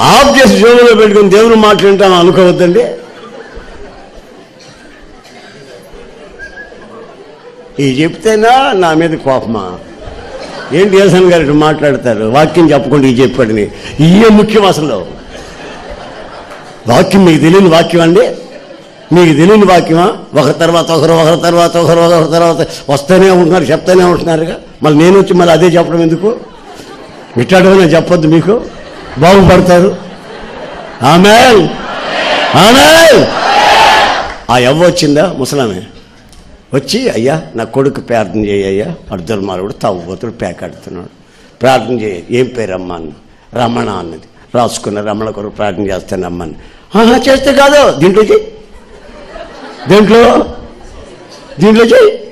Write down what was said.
Of చేసి జోబులో పెట్టుకుని దేవుని మాట్లాడటం అనుకోవద్దండి. ఇది చెప్తేనా? నా మీద కోపమా? ఏంటి ఏసన్ గారు ఇటు మాట్లాడతారు? వాక్యం చెప్పకుండా ఇది చెప్పాడని. ఇయే ముఖ్యం అసలు. వాక్యం మీకు తెలియని వాక్యం అండి. మీకు తెలియని వాక్యమా? ఒకరి తర్వాత ఒకరు ఒకరి తర్వాత ఒకరు ఒకరి తర్వాత వస్తూనే ఉంటున్నారు చెప్తూనే ఉంటున్నారుగా. మళ్ళీ నేను వచ్చి మళ్ళీ అదే చెప్పడం ఎందుకు? ఇట్లాంటివైనా చెప్పొద్దు మీకు. బాగుపడతారు. ఆమె. ఆమె. ఆ ఎవ్వ వచ్చిందా? ముసలామే. వచ్చి అయ్యా నా కొడుకు ప్రార్థన చేయ్యా అయ్యా. అర్ధుల మారుడు తాగుబోతుడు పేకాడుతున్నాడు ప్రార్థన చేయ. ఏం పేరు అమ్మ అన్న? రమణ అన్నది. రాసుకున్న రమణ కొరకు ప్రార్థన చేస్తాను అమ్మని ఆహా చేస్తే కాదు. దీంట్లో చేయి దీంట్లో? దీంట్లో చేయి